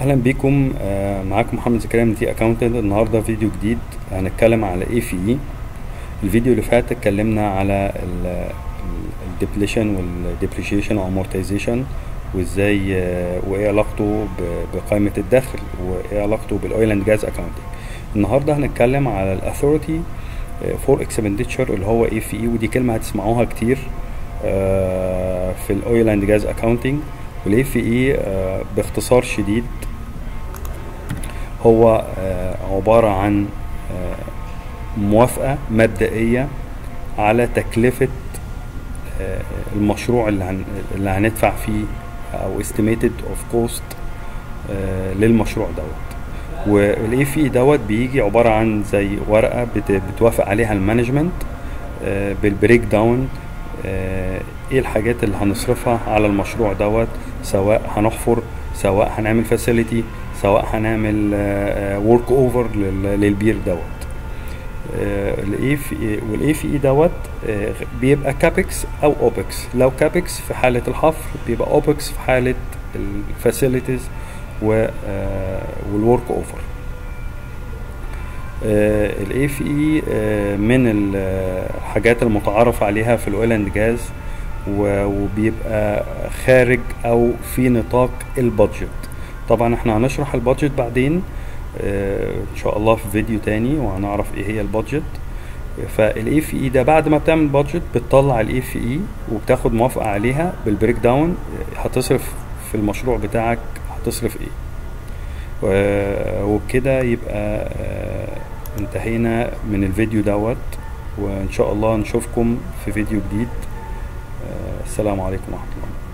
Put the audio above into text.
أهلا بيكم. آه، معاكم محمد زكريا من The Accountant النهارده فيديو جديد. هنتكلم على AFE الفيديو اللي فات اتكلمنا على ال depletion وال depreciation و amortization وإزاي آه، وإيه علاقته بقائمة الدخل وإيه علاقته بال oil and gas accounting النهارده هنتكلم على ال authority for expenditure اللي هو AFE ودي كلمة هتسمعوها كتير آه، في ال oil and gas accounting وال AFE باختصار شديد هو آه، عبارة عن آه، موافقة مبدئية على تكلفة آه، المشروع اللي, هن اللي هندفع فيه أو estimated of cost للمشروع دوت. وال AFE دوت بيجي عبارة عن زي ورقة بت- بتوافق عليها ال management بال breakdown إيه الحاجات اللي هنصرفها على المشروع دوت سواء هنحفر سواء هنعمل facility سواء هنعمل workover للبير دوت. وال AFE دوت آه، بيبقى capex أو opex لو capex في حالة الحفر بيبقى opex في حالة ال facilities وال workover ال AFE من الحاجات المتعارف عليها في ال oil and gas وبيبقى خارج أو في نطاق ال budget. طبعا إحنا هنشرح ال budget بعدين آه، إن شاء الله في فيديو تاني وهنعرف إيه هي ال budget. فال AFE ده بعد ما بتعمل budget بتطلع ال AFE وبتاخد موافقة عليها بال breakdown آه، هتصرف في المشروع بتاعك هتصرف إيه. و- وبكده يبقى آه، انتهينا من الفيديو دوت. وإن شاء الله نشوفكم في فيديو جديد. آه، السلام عليكم ورحمة الله.